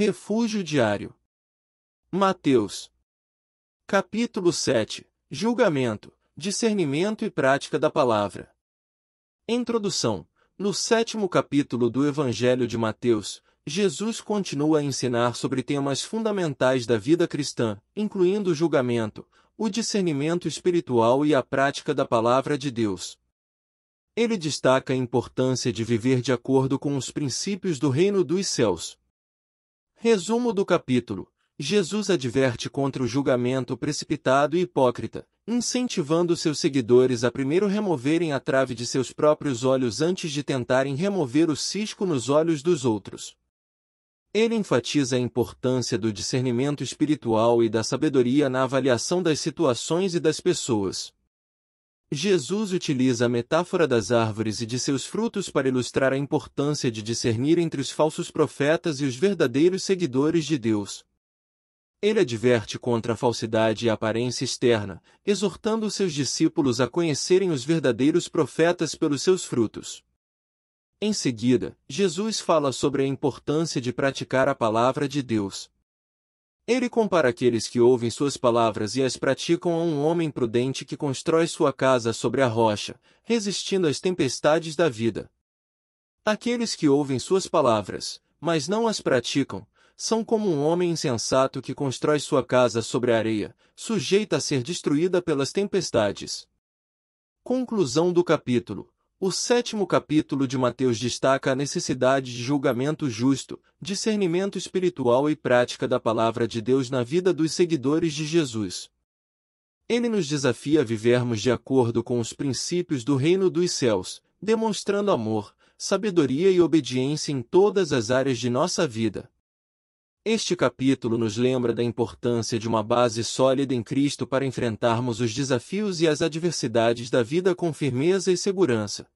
refúgio diário. Mateus. Capítulo 7 Julgamento, discernimento e prática da palavra. Introdução. No sétimo capítulo do Evangelho de Mateus, Jesus continua a ensinar sobre temas fundamentais da vida cristã, incluindo o julgamento, o discernimento espiritual e a prática da palavra de Deus. Ele destaca a importância de viver de acordo com os princípios do reino dos céus. Resumo do capítulo. Jesus adverte contra o julgamento precipitado e hipócrita, incentivando seus seguidores a primeiro removerem a trave de seus próprios olhos antes de tentarem remover o cisco nos olhos dos outros. Ele enfatiza a importância do discernimento espiritual e da sabedoria na avaliação das situações e das pessoas. Jesus utiliza a metáfora das árvores e de seus frutos para ilustrar a importância de discernir entre os falsos profetas e os verdadeiros seguidores de Deus. Ele adverte contra a falsidade e a aparência externa, exortando seus discípulos a conhecerem os verdadeiros profetas pelos seus frutos. Em seguida, Jesus fala sobre a importância de praticar a palavra de Deus. Ele compara aqueles que ouvem suas palavras e as praticam a um homem prudente que constrói sua casa sobre a rocha, resistindo às tempestades da vida. Aqueles que ouvem suas palavras, mas não as praticam, são como um homem insensato que constrói sua casa sobre a areia, sujeita a ser destruída pelas tempestades. Conclusão do capítulo. O sétimo capítulo de Mateus destaca a necessidade de julgamento justo, discernimento espiritual e prática da palavra de Deus na vida dos seguidores de Jesus. Ele nos desafia a vivermos de acordo com os princípios do reino dos céus, demonstrando amor, sabedoria e obediência em todas as áreas de nossa vida. Este capítulo nos lembra da importância de uma base sólida em Cristo para enfrentarmos os desafios e as adversidades da vida com firmeza e segurança.